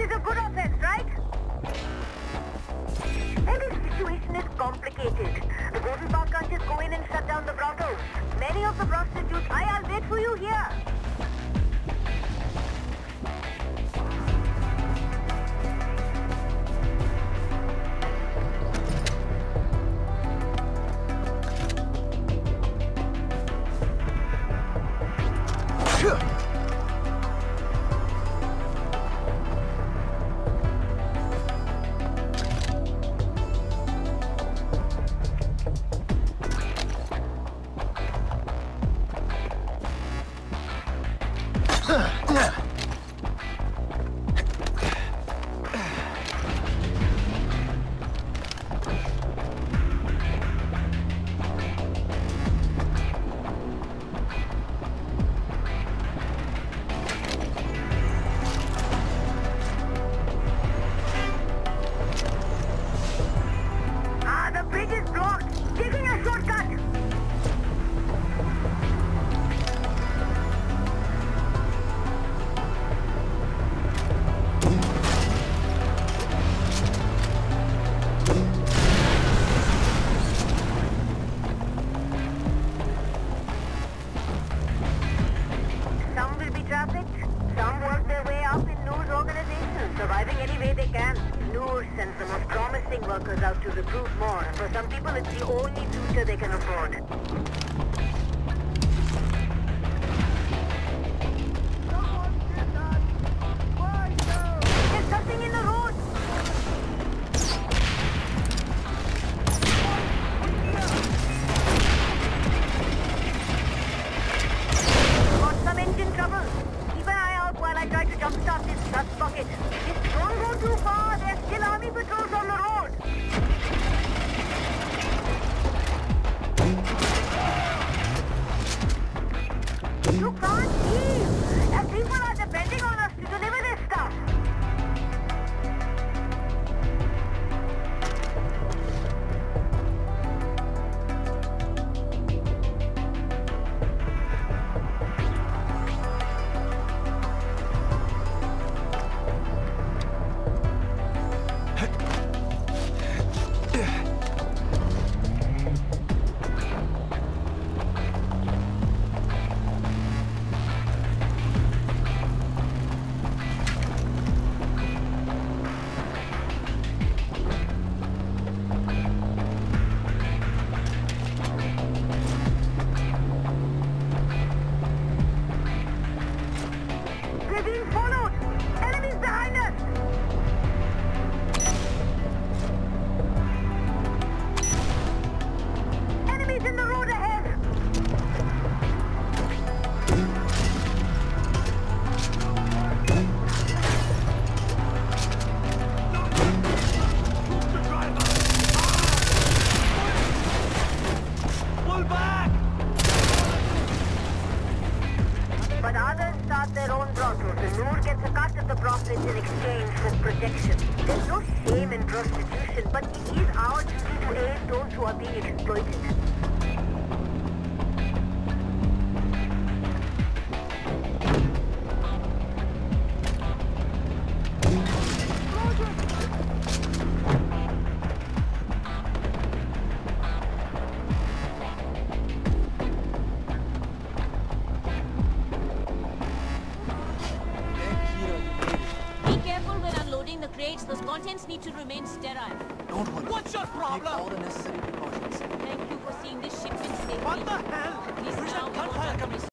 is a good offense, right? And the situation is complicated. The Golden Path Gushers go in and shut down the brothels. Many of the prostitutes... I, I'll wait for you here. Ah, workers out to recruit more. For some people, it's the only future they can afford. But others start their own brothels and Noore gets a cut of the profits in exchange for protection. There's no shame in prostitution, but it is our duty to aid those who are being exploited. Unloading. Those contents need to remain sterile. Don't worry. What's your Take problem? all the necessary precautions. Thank you for seeing this shipment safely. What the hell? At least We now should we cut won't